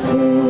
to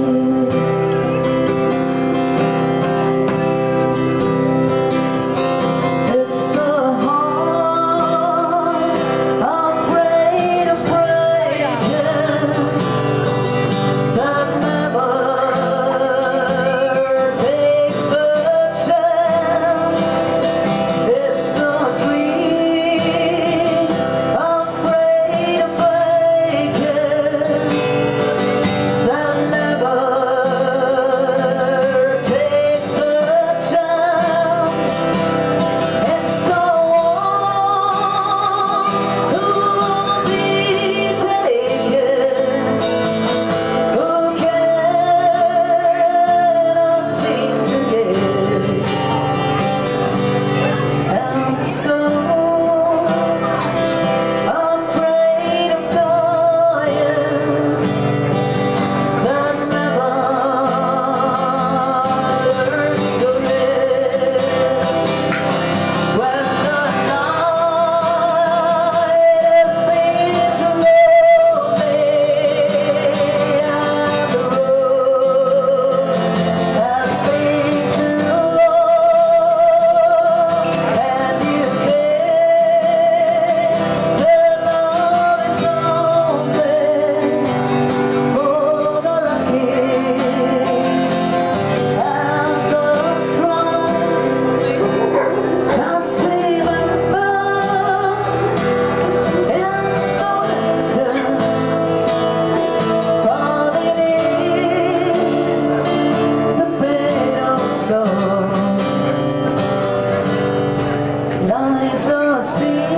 is a sea.